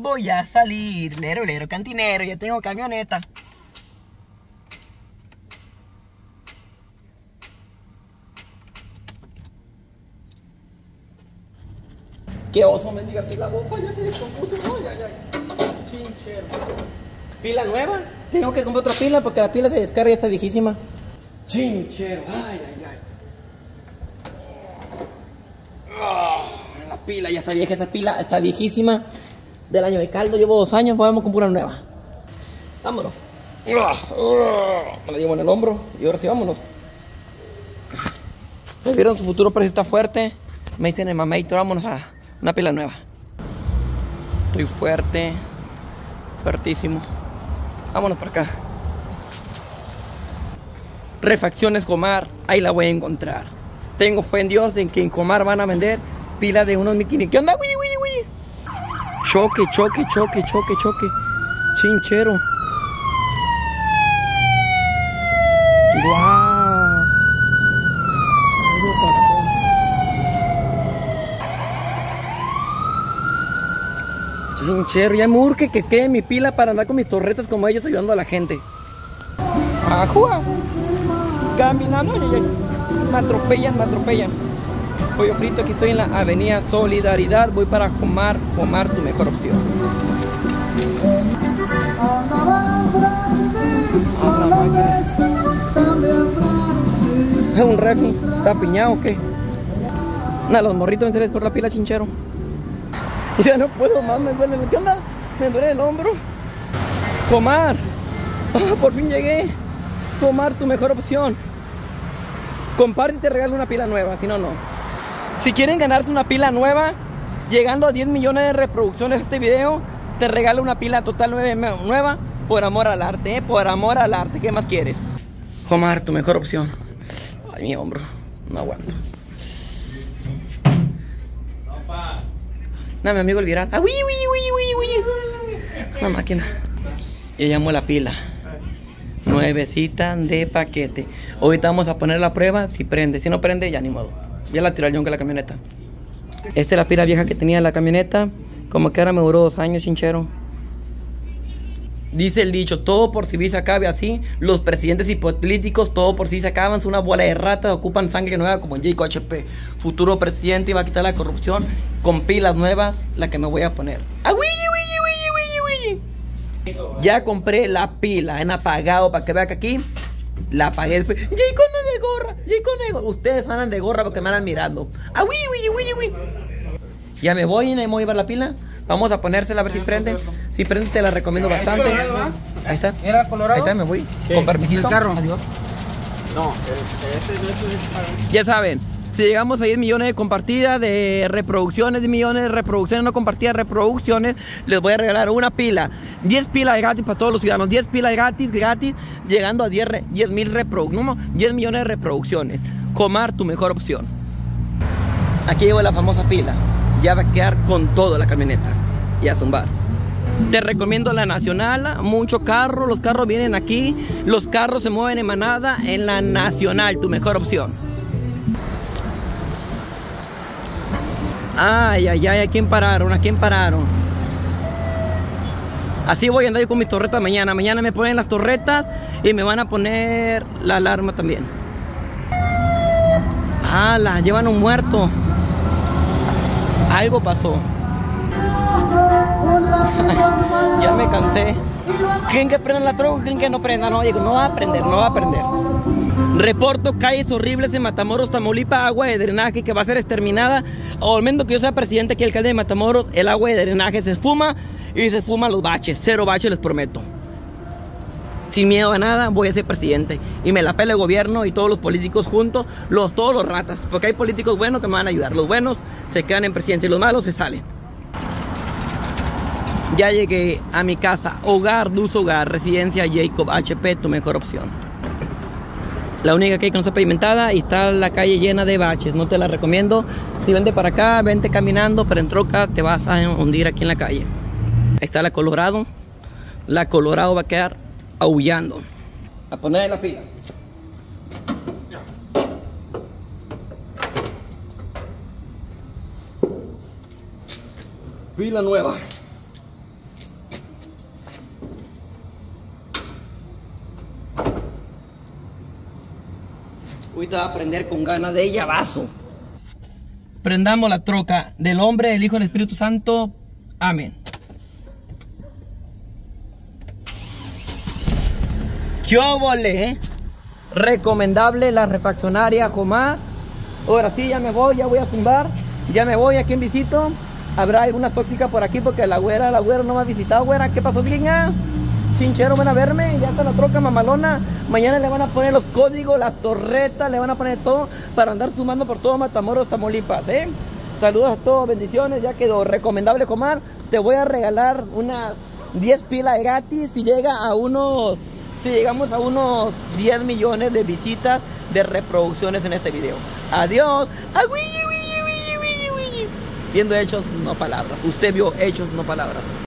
Voy a salir, lero, lero, cantinero, ya tengo camioneta. Qué oso, mendiga pila bomba, ya te descompuso, no, ya, ya. Chinchero. ¿Pila nueva? Tengo que comprar otra pila porque la pila se descarga y está viejísima. Chinchero, ay, ay, ay. Ah, la pila ya está vieja, esa pila está viejísima. Del año de caldo, llevo dos años, podemos comprar nueva. Vámonos. Me la llevo en el hombro y ahora sí vámonos. ¿Me vieron su futuro precio está fuerte? Me dicen el mameito, vámonos a una pila nueva. Estoy fuerte, fuertísimo. Vámonos para acá. Refacciones Comar, ahí la voy a encontrar. Tengo fe en Dios en que en Comar van a vender pila de unos 1500. ¿Qué onda? Uy. Choque, choque, choque, choque, choque. Chinchero. Wow. Chinchero, ya me urge que quede mi pila para andar con mis torretas como ellos ayudando a la gente. Ajua. Caminando y me atropellan, me atropellan. Pollo frito, aquí estoy en la avenida Solidaridad. Voy para Comar, Comar, tu mejor opción. ¿Es un refi? ¿Está piñado o qué? Los morritos en por la pila chinchero. Ya no puedo más, me duele. ¿Qué onda? Me duele el hombro. Comar. Ah, por fin llegué. Comar, tu mejor opción. Comparte y te regalo una pila nueva, si no, no. Si quieren ganarse una pila nueva, llegando a 10 millones de reproducciones este video, te regalo una pila total nueva por amor al arte, ¿eh? por amor al arte. ¿Qué más quieres? Comar, tu mejor opción. Ay, mi hombro. No aguanto. No, mi amigo el viral. Ah, uy, uy, uy. Una máquina. Y llamo la pila. Nuevecita de paquete. Ahorita vamos a poner la prueba. Si prende. Si no prende, ya ni modo. Ya la tiró el que la camioneta. Esta es la pila vieja que tenía la camioneta. Como que ahora me duró dos años, chinchero. Dice el dicho, todo por si se acabe así. Los presidentes hipotéticos, todo por si se acaban. Son una bola de ratas, ocupan sangre nueva como Jacob HP. Futuro presidente va a quitar la corrupción con pilas nuevas, la que me voy a poner. ¡Ah, Ya compré la pila en apagado para que vean que aquí la apagué después. Jacob no de gorra, Jacob no Ustedes andan de gorra porque me andan mirando. ¡Ah, Ya me voy y me voy a llevar la pila. Vamos a ponérsela a ver si prende. Si prende te la recomiendo bastante. Ahí está. ¿Era colorado? Ahí está, me voy. Con permisito. ¿El carro? Adiós. No, este no es Ya saben, si llegamos a 10 millones de compartidas, de reproducciones, de millones de reproducciones no compartidas, reproducciones, les voy a regalar una pila. 10 pilas gratis para todos los ciudadanos. 10 pilas gratis, gratis, llegando a 10 mil reproducciones. 10 millones de reproducciones. Comar tu mejor opción. Aquí llevo la famosa pila. Ya va a quedar con todo la camioneta. Y a zumbar. Te recomiendo la Nacional, mucho carro, los carros vienen aquí, los carros se mueven en manada en la Nacional, tu mejor opción. Ay, ay, ay, ¿a quién pararon? ¿A quién pararon? Así voy a andar yo con mis torretas mañana. Mañana me ponen las torretas y me van a poner la alarma también. Ah, llevan un muerto. Algo pasó. ya me cansé. ¿Quién que prenda la troca? ¿Quién que no prenda? No, no va a prender, no va a prender. Reporto calles horribles en Matamoros, Tamaulipas, agua de drenaje que va a ser exterminada. Al que yo sea presidente aquí, alcalde de Matamoros, el agua de drenaje se esfuma y se esfuman los baches. Cero baches les prometo. Sin miedo a nada, voy a ser presidente. Y me la pele el gobierno y todos los políticos juntos, los, todos los ratas. Porque hay políticos buenos que me van a ayudar. Los buenos se quedan en presidencia y los malos se salen. Ya llegué a mi casa, hogar, Luz Hogar, residencia Jacob HP, tu mejor opción. La única que no está pavimentada y está la calle llena de baches, no te la recomiendo. Si vente para acá, vente caminando, pero en troca te vas a hundir aquí en la calle. Ahí está la Colorado. La Colorado va a quedar aullando. A poner la pila. Pila nueva. Ahorita va a aprender con ganas de llavazo. Prendamos la troca del hombre, el Hijo del Espíritu Santo. Amén. ¿Qué óvole, eh? Recomendable la refaccionaria Jomar. Ahora sí, ya me voy, ya voy a zumbar. Ya me voy, aquí en visito. Habrá alguna tóxica por aquí porque la güera, la güera no me ha visitado, güera. ¿Qué pasó, bien? Chinchero, van a verme, ya está la troca mamalona. Mañana le van a poner los códigos, las torretas, le van a poner todo para andar sumando por todo Matamoros, Tamaulipas, ¿eh? Saludos a todos, bendiciones, ya quedó recomendable comer. Te voy a regalar unas 10 pilas gratis si llega a unos, si llegamos a unos 10 millones de visitas de reproducciones en este video. Adiós. Viendo hechos, no palabras. Usted vio hechos, no palabras.